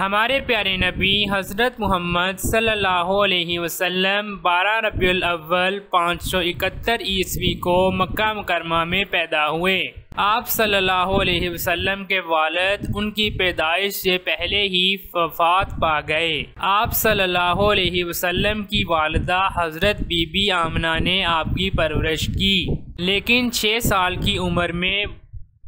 ہمارے پیارے نبی حضرت محمد صلی اللہ علیہ وسلم بارہ ربیع الاول پانچ سو اکتر عیسوی کو مکہ مکرمہ میں پیدا ہوئے۔ آپ صلی اللہ علیہ وسلم کے والد ان کی پیدائش سے پہلے ہی وفات پا گئے۔ آپ صلی اللہ علیہ وسلم کی والدہ حضرت بی بی آمنہ نے آپ کی پرورش کی، لیکن چھ سال کی عمر میں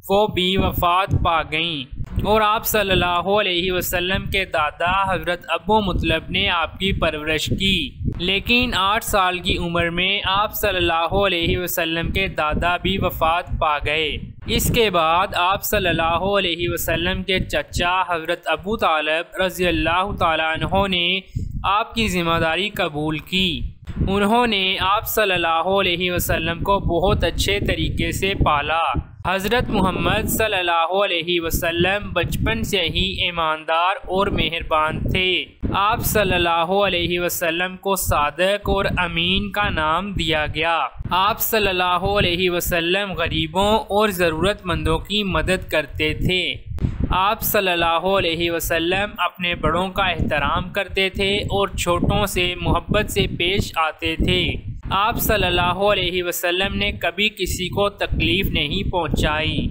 وہ بھی وفات پا گئیں۔ اور آپ صلی اللہ علیہ وسلم کے دادا حضرت ابو مطلب نے آپ کی پرورش کی۔ لیکن آٹھ سال کی عمر میں آپ صلی اللہ علیہ وسلم کے دادا بھی وفات پا گئے۔ اس کے بعد آپ صلی اللہ علیہ وسلم کے چچا حضرت ابو طالب رضی اللہ تعالیٰ عنہ نے آپ کی ذمہ داری قبول کی۔ انہوں نے آپ صلی اللہ علیہ وسلم کو بہت اچھے طریقے سے پالا۔ حضرت محمد صلی اللہ علیہ وسلم بچپن سے ہی ایماندار اور مہربان تھے۔ آپ صلی اللہ علیہ وسلم کو صادق اور امین کا نام دیا گیا۔ آپ صلی اللہ علیہ وسلم غریبوں اور ضرورت مندوں کی مدد کرتے تھے۔ آپ صلی اللہ علیہ وسلم اپنے بڑوں کا احترام کرتے تھے اور چھوٹوں سے محبت سے پیش آتے تھے۔ آپ صلی اللہ علیہ وسلم نے کبھی کسی کو تکلیف نہیں پہنچائی۔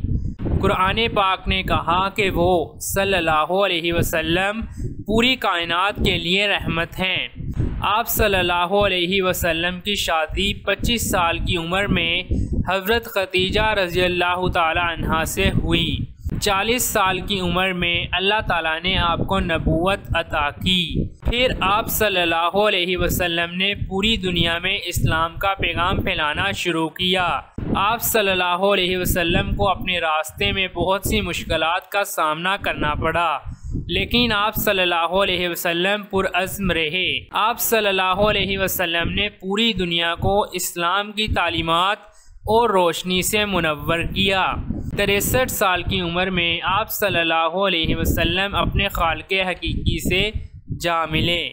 قرآن پاک نے کہا کہ وہ صلی اللہ علیہ وسلم پوری کائنات کے لیے رحمت ہیں۔ آپ صلی اللہ علیہ وسلم کی شادی پچیس سال کی عمر میں حضرت ختیجہ رضی اللہ تعالی عنہ سے ہوئی۔ چالیس سال کی عمر میں اللہ تعالیٰ نے آپ کو نبوت عطا کی۔ پھر آپ صلی اللہ علیہ وسلم نے پوری دنیا میں اسلام کا پیغام پھیلانا شروع کیا۔ آپ صلی اللہ علیہ وسلم کو اپنے راستے میں بہت سی مشکلات کا سامنا کرنا پڑا۔ لیکن آپ صلی اللہ علیہ وسلم پرعزم رہے۔ آپ صلی اللہ علیہ وسلم نے پوری دنیا کو اسلام کی تعلیمات اور روشنی سے منور کیا۔ تریسٹھ سال کی عمر میں آپ صلی اللہ علیہ وسلم اپنے خالق حقیقی سے جا ملے۔